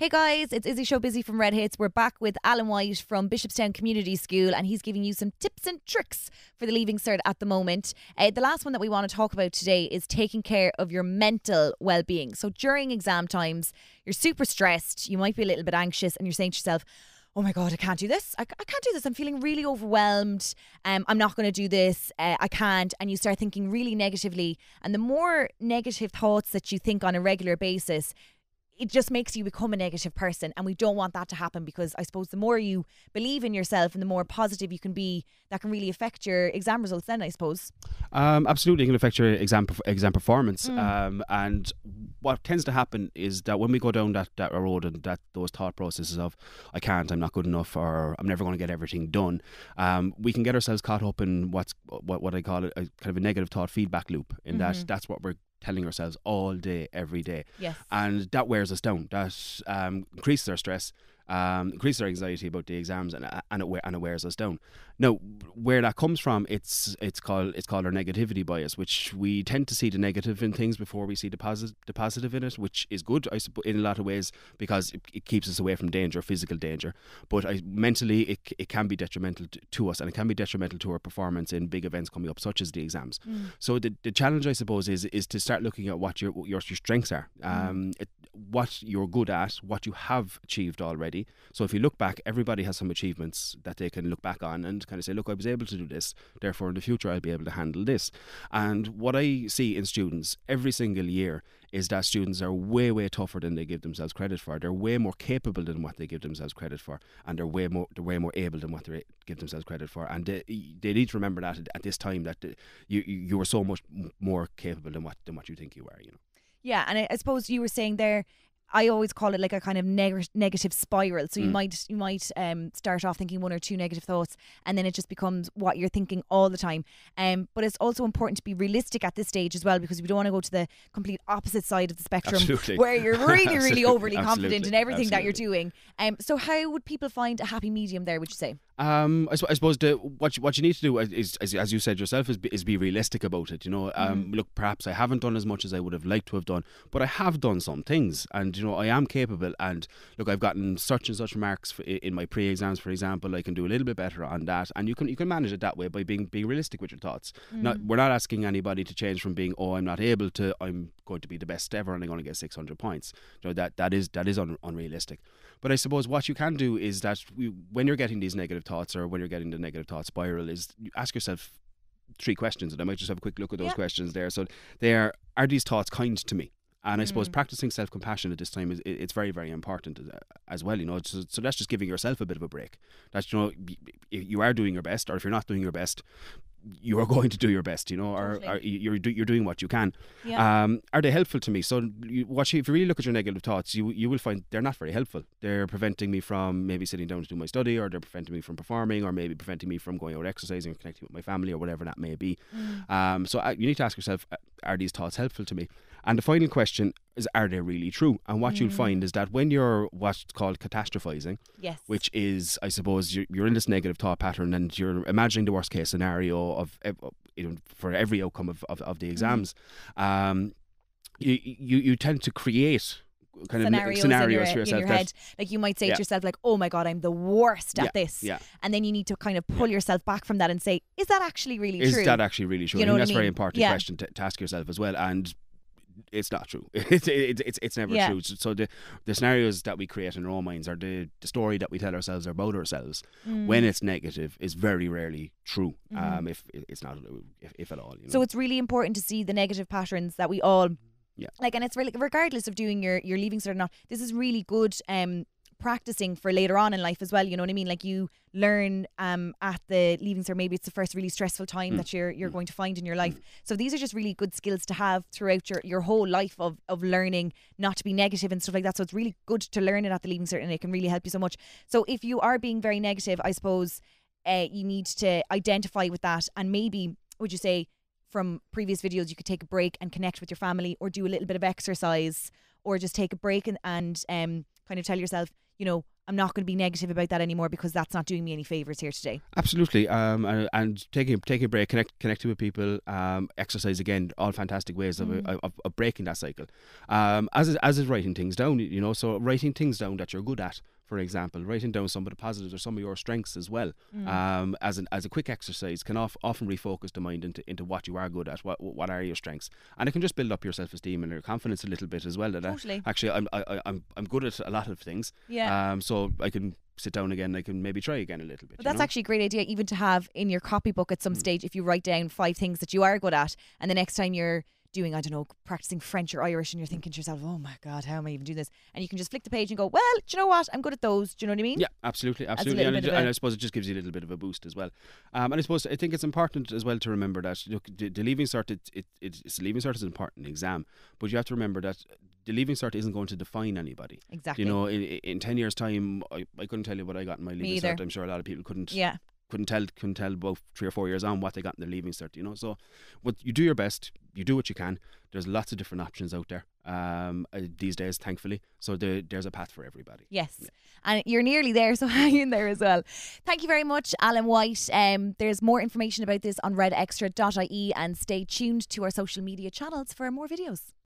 Hey guys, it's Izzy Show Busy from Red Hits. We're back with Alan White from Bishopstown Community School, and he's giving you some tips and tricks for the Leaving Cert at the moment. Uh, the last one that we want to talk about today is taking care of your mental well being. So during exam times, you're super stressed, you might be a little bit anxious, and you're saying to yourself, Oh my God, I can't do this. I, I can't do this. I'm feeling really overwhelmed. Um, I'm not going to do this. Uh, I can't. And you start thinking really negatively. And the more negative thoughts that you think on a regular basis, it just makes you become a negative person and we don't want that to happen because i suppose the more you believe in yourself and the more positive you can be that can really affect your exam results then i suppose um, absolutely it can affect your exam exam performance mm. um, and what tends to happen is that when we go down that, that road and that those thought processes of i can't i'm not good enough or i'm never going to get everything done um, we can get ourselves caught up in what's what, what i call it a kind of a negative thought feedback loop in mm-hmm. that that's what we're telling ourselves all day, every day. Yes. And that wears us down. That um, increases our stress um, increases our anxiety about the exams and, and, it, and it wears us down. Now, where that comes from, it's it's called it's called our negativity bias, which we tend to see the negative in things before we see the positive the positive in it, which is good, I suppose, in a lot of ways because it, it keeps us away from danger, physical danger. But I, mentally, it, it can be detrimental to, to, us, and it can be detrimental to our performance in big events coming up, such as the exams. Mm. So the, the challenge, I suppose, is is to start looking at what your your, your strengths are, mm. um, mm. it, what you're good at, what you have achieved already so if you look back, everybody has some achievements that they can look back on and kind of say, look, I was able to do this. Therefore, in the future, I'll be able to handle this. And what I see in students every single year is that students are way, way tougher than they give themselves credit for. They're way more capable than what they give themselves credit for, and they're way more, they're way more able than what they give themselves credit for. And they, they need to remember that at this time that you you are so much more capable than what than what you think you are. You know. Yeah, and I, I suppose you were saying there I always call it like a kind of neg- negative spiral. So you mm. might you might um, start off thinking one or two negative thoughts, and then it just becomes what you're thinking all the time. Um, but it's also important to be realistic at this stage as well because we don't want to go to the complete opposite side of the spectrum Absolutely. where you're really really overly confident in everything Absolutely. that you're doing. Um, so how would people find a happy medium there? Would you say? Um, I, I suppose the, what you, what you need to do is, is, as you said yourself, is be, is be realistic about it. You know, um, mm. look, perhaps I haven't done as much as I would have liked to have done, but I have done some things, and you know, I am capable. And look, I've gotten such and such marks for, in my pre-exams, for example. I can do a little bit better on that, and you can you can manage it that way by being being realistic with your thoughts. Mm. Not we're not asking anybody to change from being oh I'm not able to I'm going to be the best ever and I'm going to get 600 points. You know that that is that is un, unrealistic. But I suppose what you can do is that we, when you're getting these negative thoughts or when you're getting the negative thought spiral, is you ask yourself three questions, and I might just have a quick look at those yeah. questions there. So, they are are these thoughts kind to me? And I suppose mm. practicing self compassion at this time is it's very very important as, well. You know, so, so, that's just giving yourself a bit of a break. That you know you are doing your best, or if you're not doing your best, you are going to do your best, you know, or, or you're you're doing what you can. Yeah. Um, are they helpful to me? So, you, watch if you really look at your negative thoughts, you you will find they're not very helpful. They're preventing me from maybe sitting down to do my study, or they're preventing me from performing, or maybe preventing me from going out exercising, or connecting with my family, or whatever that may be. Mm. Um, so uh, you need to ask yourself: uh, Are these thoughts helpful to me? And the final question is are they really true? And what mm. you'll find is that when you're what's called catastrophizing, yes. which is, I suppose, you're, you're in this negative thought pattern and you're imagining the worst case scenario of, you know, for every outcome of, of, of the mm. exams, mm. um, you, you, you tend to create kind scenarios of scenarios your, yourself. In your head. Like you might say yeah. to yourself, like, "Oh my god, I'm the worst at yeah. this," yeah. and then you need to kind of pull yourself back from that and say, "Is that actually really is true? Is that actually really true?" You know that's a very important question to, to, ask yourself as well. And it's not true. It's it's it's, it's never yeah. true. So the the scenarios that we create in our own minds are the, the story that we tell ourselves about ourselves. Mm. When it's negative, is very rarely true. Mm-hmm. Um, if it's not, if, if at all. You know? So it's really important to see the negative patterns that we all. Yeah. Like, and it's really regardless of doing your your leaving cert or not. This is really good. Um, practicing for later on in life as well. You know what I mean? Like you learn um, at the leaving cert, maybe it's the first really stressful time mm. that you're you're mm. going to find in your life. Mm. So these are just really good skills to have throughout your, your whole life of of learning not to be negative and stuff like that. So it's really good to learn it at the leaving cert, and it can really help you so much. So if you are being very negative, I suppose uh, you need to identify with that, and maybe would you say from previous videos you could take a break and connect with your family, or do a little bit of exercise, or just take a break and and um, kind of tell yourself you know, I'm not going to be negative about that anymore because that's not doing me any favors here today. Absolutely, um, and, and taking taking a break, connect connecting with people, um, exercise again, all fantastic ways of, Mm. of, of breaking that cycle. Um, as is, as is writing things down, you know, so writing things down that you're good at, for example, writing down some of the positives or some of your strengths as well, Mm. um, as an as a quick exercise can off, often refocus the mind into into what you are good at, what what are your strengths, and it can just build up your self esteem and your confidence a little bit as well. That uh, Totally. actually I'm I, I- I'm I'm good at a lot of things, Yeah. um, so I can sit down again. I can maybe try again a little bit. But that's know? actually a great idea, even to have in your copybook at some Mm. stage. If you write down five things that you are good at, and the next time you're doing, I don't know, practicing French or Irish, and you're thinking to yourself, "Oh my God, how am I even doing this?" And you can just flick the page and go, "Well, do you know what? I'm good at those." Do you know what I mean? Yeah, absolutely, absolutely, and, bit it, of a- and I suppose it just gives you a little bit of a boost as well. Um, and I suppose I think it's important as well to remember that look, the, the leaving cert, it, it, it's the leaving cert is an important exam, but you have to remember that the leaving cert isn't going to define anybody. Exactly. You know, in, in ten years' time, I, I couldn't tell you what I got in my leaving cert. I'm sure a lot of people couldn't Yeah. Couldn't tell couldn't tell about three or four years on what they got in their leaving cert. You know, so what you do your best, you do what you can. There's lots of different options out there um, uh, these days, thankfully. So the, there's a path for everybody. Yes. And you're nearly there, so hang in there as well. Thank you very much, Alan White. Um, there's more information about this on redextra.ie and stay tuned to our social media channels for more videos.